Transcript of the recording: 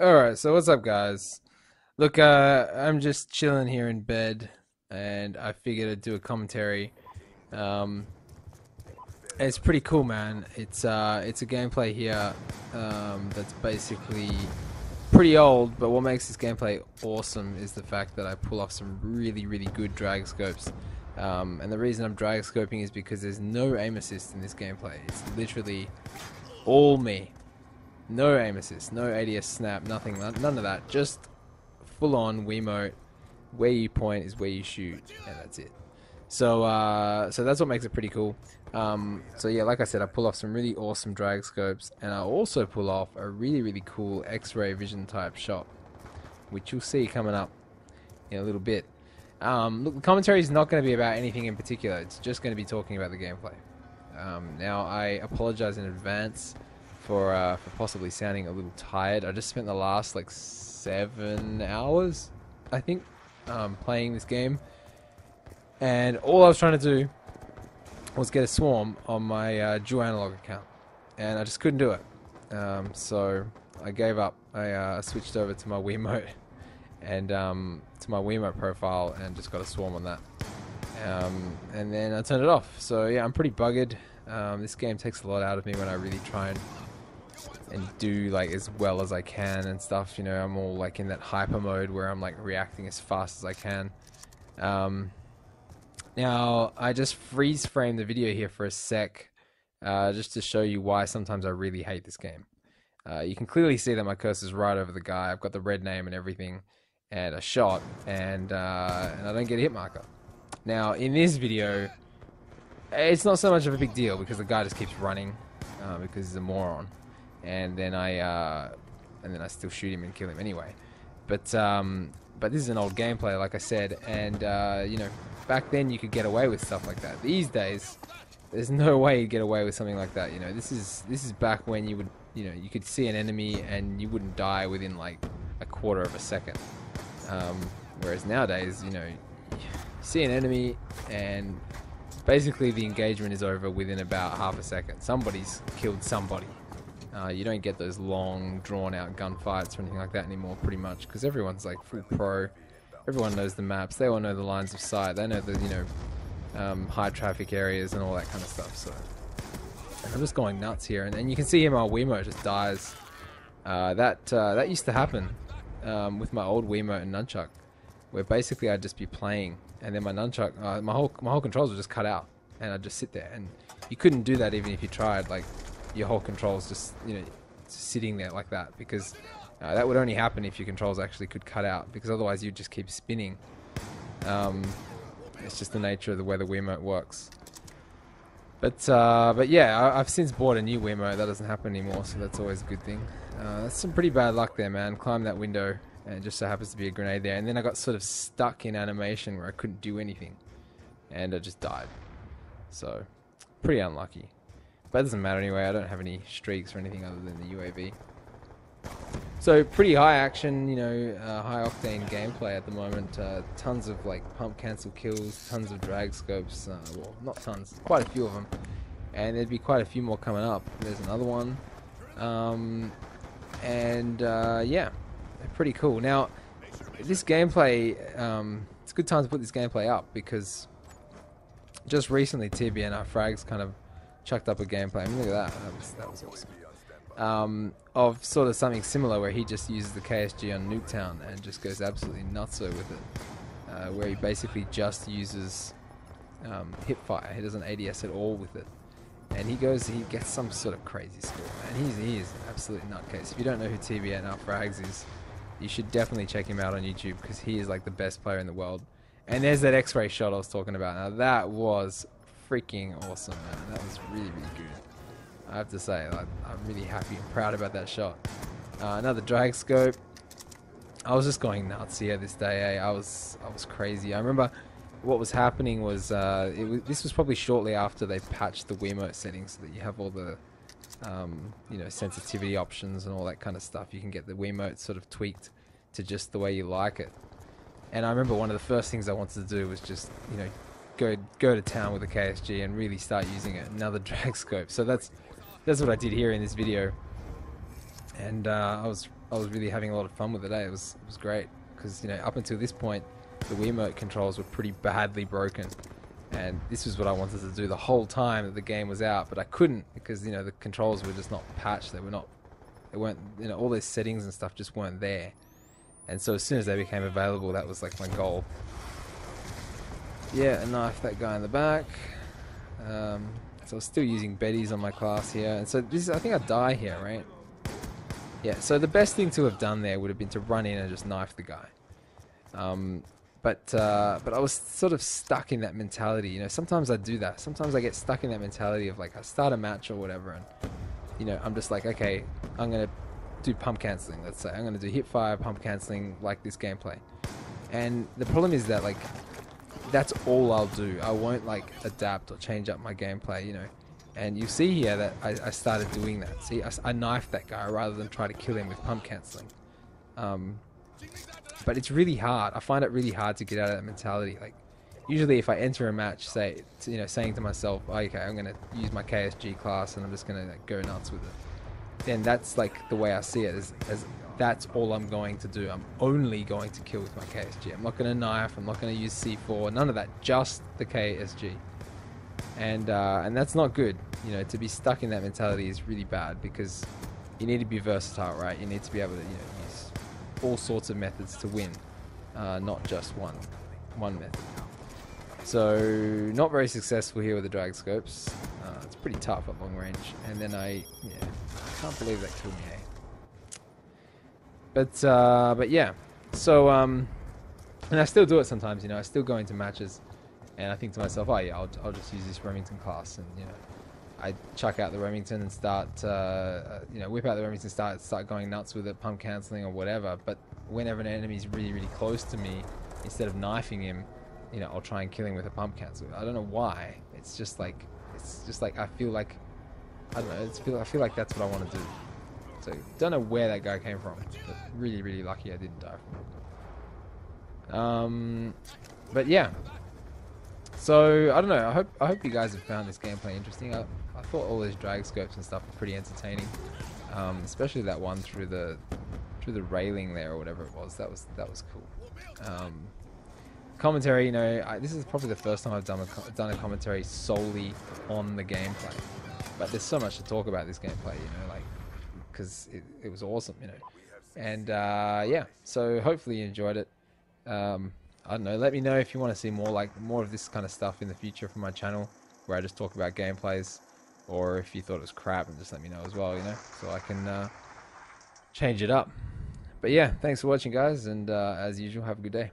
Alright, so what's up, guys? Look, uh, I'm just chilling here in bed, and I figured I'd do a commentary. Um, it's pretty cool, man. It's uh, it's a gameplay here um, that's basically pretty old, but what makes this gameplay awesome is the fact that I pull off some really, really good drag scopes. Um, and the reason I'm drag scoping is because there's no aim assist in this gameplay. It's literally all me. No aim assist, no ADS snap, nothing, none of that. Just full on Wiimote. Where you point is where you shoot, and that's it. So, uh, so that's what makes it pretty cool. Um, so yeah, like I said, I pull off some really awesome drag scopes, and I also pull off a really, really cool X-ray vision type shot, which you'll see coming up in a little bit. Um, look, the commentary is not going to be about anything in particular. It's just going to be talking about the gameplay. Um, now, I apologize in advance for uh, for possibly sounding a little tired. I just spent the last like seven hours, I think, um, playing this game, and all I was trying to do was get a swarm on my uh, dual analog account, and I just couldn't do it. Um, so I gave up. I uh, switched over to my Wiimote and um, to my Wiimote profile and just got a swarm on that. Um, and then I turned it off. So yeah, I'm pretty buggered. Um, this game takes a lot out of me when I really try and and do like as well as I can and stuff. You know, I'm all like in that hyper mode where I'm like reacting as fast as I can. Um, now I just freeze frame the video here for a sec, uh, just to show you why sometimes I really hate this game. Uh, you can clearly see that my cursor's right over the guy. I've got the red name and everything, and a shot, and uh, and I don't get a hit marker. Now in this video, it's not so much of a big deal because the guy just keeps running uh, because he's a moron and then I uh, and then I still shoot him and kill him anyway. But um, but this is an old gameplay, like I said, and uh, you know, back then you could get away with stuff like that. These days, there's no way you'd get away with something like that. You know, this is this is back when you would you know you could see an enemy and you wouldn't die within like a quarter of a second. Um, whereas nowadays, you know, you see an enemy and basically the engagement is over within about half a second. Somebody's killed somebody. Uh, you don't get those long, drawn-out gunfights or anything like that anymore, pretty much, because everyone's like full pro. Everyone knows the maps. They all know the lines of sight. They know the you know um, high traffic areas and all that kind of stuff. So I'm just going nuts here, and, and you can see here my Wiimote just dies. Uh, that uh, that used to happen um, with my old Wiimote and nunchuck, where basically I'd just be playing, and then my nunchuck, uh, my whole my whole controls would just cut out, and I'd just sit there, and you couldn't do that even if you tried. Like your whole controls just you know sitting there like that because uh, that would only happen if your controls actually could cut out because otherwise you'd just keep spinning. Um, it's just the nature of the way the Wiimote works. But uh, but yeah, I, have since bought a new Wiimote. That doesn't happen anymore, so that's always a good thing. Uh, that's some pretty bad luck there, man. Climb that window, and it just so happens to be a grenade there. And then I got sort of stuck in animation where I couldn't do anything, and I just died. So pretty unlucky. But it doesn't matter anyway, I don't have any streaks or anything other than the UAV. So pretty high action, you know, uh, high octane gameplay at the moment. Uh, tons of like pump cancel kills, tons of drag scopes. Uh, well, not tons, quite a few of them, and there'd be quite a few more coming up. There's another one, um, and uh, yeah, pretty cool. Now, this gameplay, um, it's a good time to put this gameplay up because just recently TBNR Frags kind of chucked up a gameplay. I mean, look at that. That was, that was awesome. Um, of sort of something similar where he just uses the KSG on Nuketown and just goes absolutely nuts with it. Uh, where he basically just uses um, hipfire. He doesn't ADS at all with it. And he goes, he gets some sort of crazy score, man. He's, he is an absolute nutcase. If you don't know who TBNR Frags is, you should definitely check him out on YouTube because he is like the best player in the world. And there's that X-ray shot I was talking about. Now that was freaking awesome, man. That was really, really good. I have to say, I, am really happy and proud about that shot. Uh, another drag scope. I was just going nuts here this day. Eh? I was, I was crazy. I remember what was happening was, uh, was, this was probably shortly after they patched the Wiimote settings so that you have all the um, you know sensitivity options and all that kind of stuff. You can get the Wiimote sort of tweaked to just the way you like it. And I remember one of the first things I wanted to do was just you know go go to town with the KSG and really start using it. Another drag scope. So that's that's what I did here in this video. And uh, I was I was really having a lot of fun with it. Eh? It was it was great because you know up until this point, the Wiimote controls were pretty badly broken, and this was what I wanted to do the whole time that the game was out, but I couldn't because you know the controls were just not patched. They were not, they weren't, you know, all those settings and stuff just weren't there. And so as soon as they became available, that was like my goal. Yeah, a knife that guy in the back. Um, so I was still using Betty's on my class here, and so this is, I think I die here, right? Yeah. So the best thing to have done there would have been to run in and just knife the guy. Um, but uh, but I was sort of stuck in that mentality. You know, sometimes I do that. Sometimes I get stuck in that mentality of like I start a match or whatever, and you know I'm just like, okay, I'm gonna do pump canceling. Let's say I'm gonna do hip fire, pump canceling, like this gameplay. And the problem is that like that's all I'll do. I won't like adapt or change up my gameplay. You know. And you see here that I, I started doing that. See, I, I knifed that guy rather than try to kill him with pump canceling. Um, but it's really hard. I find it really hard to get out of that mentality. Like, usually if I enter a match, say, you know, saying to myself, oh, okay, I'm going to use my KSG class and I'm just going to like, go nuts with it, then that's like the way I see it. As, as that's all I'm going to do. I'm only going to kill with my KSG. I'm not going to knife. I'm not going to use C4. None of that. Just the KSG. And uh, and that's not good. You know, to be stuck in that mentality is really bad because you need to be versatile, right? You need to be able to you know all sorts of methods to win, uh, not just one, one method. So not very successful here with the drag scopes. Uh, it's pretty tough at long range. And then I, yeah, I can't believe that killed me. Eh? But uh, but yeah, so um, and I still do it sometimes. You know, I still go into matches, and I think to myself, oh yeah, I'll I'll just use this Remington class, and you know, I chuck out the Remington and start, uh, uh, you know, whip out the Remington, and start start going nuts with it, pump canceling or whatever. But whenever an enemy's really really close to me, instead of knifing him, you know, I'll try and kill him with a pump cancel. I don't know why. It's just like it's just like I feel like I don't know. It's feel I feel like that's what I want to do. So don't know where that guy came from, but really really lucky I didn't die from it. Um, but yeah. So I don't know. I hope I hope you guys have found this gameplay interesting. I, I thought all those drag scopes and stuff were pretty entertaining, um, especially that one through the through the railing there or whatever it was. That was that was cool. Um, commentary, you know, I, this is probably the first time I've done a, done a commentary solely on the gameplay. But there's so much to talk about this gameplay, you know, like because it, it was awesome, you know. And uh, yeah, so hopefully you enjoyed it. Um, I don't know. Let me know if you want to see more like more of this kind of stuff in the future from my channel, where I just talk about gameplays or if you thought it was crap and just let me know as well, you know, so I can uh, change it up. But yeah, thanks for watching, guys, and uh, as usual, have a good day.